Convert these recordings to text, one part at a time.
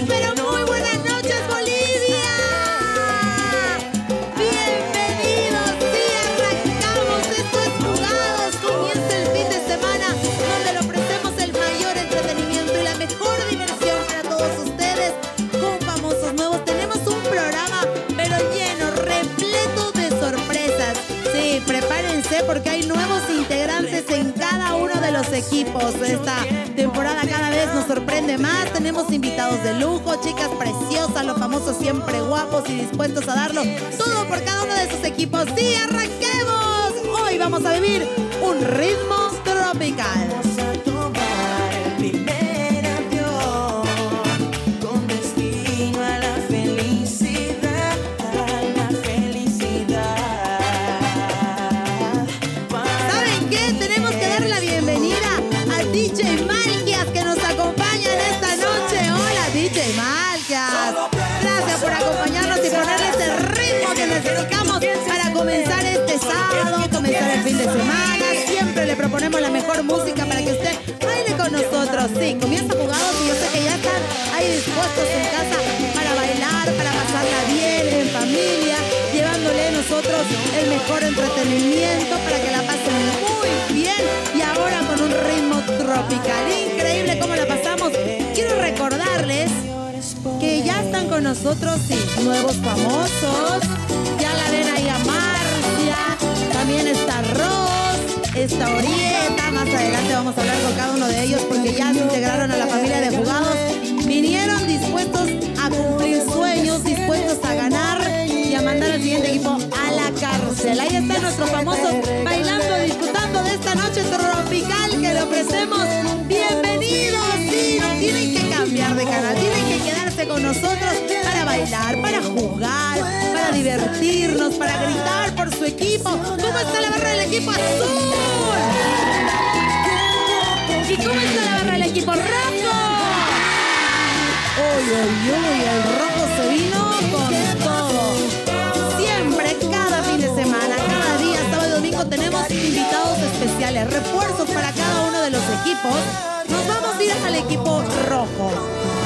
Muy, pero los equipos. Esta temporada cada vez nos sorprende más. Tenemos invitados de lujo, chicas preciosas, los famosos siempre guapos y dispuestos a darlo todo por cada uno de esos equipos. ¡Sí, arranquemos! Hoy vamos a vivir un ritmo tropical. DJ Malkias. Gracias por acompañarnos y ponerle este ritmo que necesitamos para comenzar este sábado, comenzar el fin de semana. Siempre le proponemos la mejor música para que usted baile con nosotros. Sí, comienza jugados y yo sé que ya están ahí dispuestos en casa para bailar, para pasarla bien, en familia, llevándole a nosotros el mejor entretenimiento para que la nosotros, sí, nuevos famosos. Ya la ven ahí a Marcia, también está Ross, está Orieta. Más adelante vamos a hablar con cada uno de ellos porque ya se integraron a la familia de jugados. Vinieron dispuestos a cumplir sueños, dispuestos a ganar y a mandar al siguiente equipo a la cárcel. Ahí están nuestros famosos bailando, disfrutando de esta noche tropical que le ofrecemos. Bienvenidos, sí, no tienen que cambiar de canal, tienen que quedarse con nosotros bailar, para jugar, para divertirnos, para gritar por su equipo. ¿Cómo está la barra del equipo azul? ¿Y cómo está la barra del equipo rojo? Uy, uy, uy, el rojo se vino con todo. Siempre, cada fin de semana, cada día, sábado y domingo, tenemos invitados especiales, refuerzos para cada uno de los equipos. Nos vamos a ir al equipo rojo.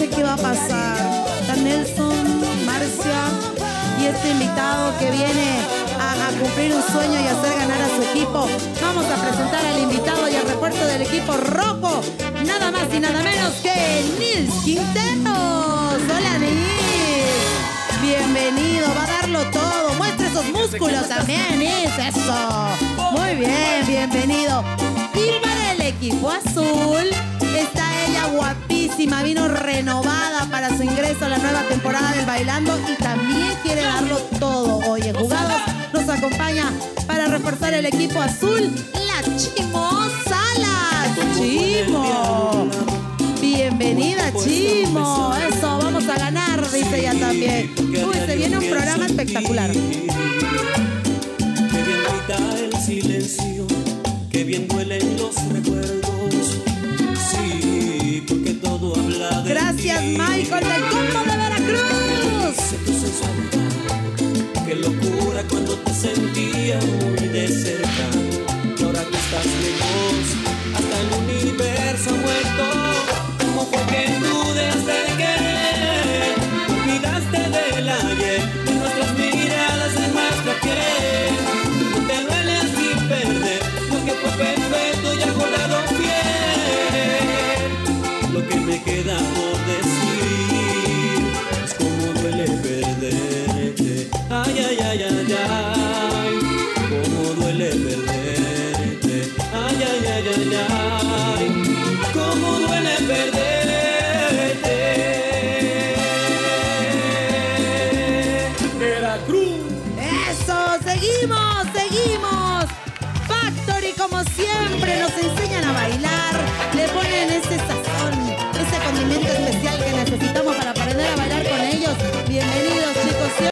Sé qué va a pasar. Está Nelson, Marcia y este invitado que viene a, cumplir un sueño y hacer ganar a su equipo. Vamos a presentar al invitado y al refuerzo del equipo rojo. Nada más y nada menos que Nils Quinteros. Hola Nils. Bienvenido, va a darlo todo. Muestra esos músculos también, Nils. Eso. Muy bien, bienvenido. Y para el equipo azul guapísima, vino renovada para su ingreso a la nueva temporada del Bailando y también quiere darlo todo hoy en Jugados. Nos acompaña para reforzar el equipo azul, la Chimo Salas. Chimo. Bienvenida, Chimo. Eso, vamos a ganar, dice ella también. Uy, se viene un programa espectacular. Que bien grita el silencio, que bien duelen los recuerdos. Sí, Gracias. Michael, del combo de Veracruz. Prima!